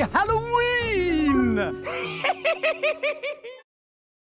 Halloween!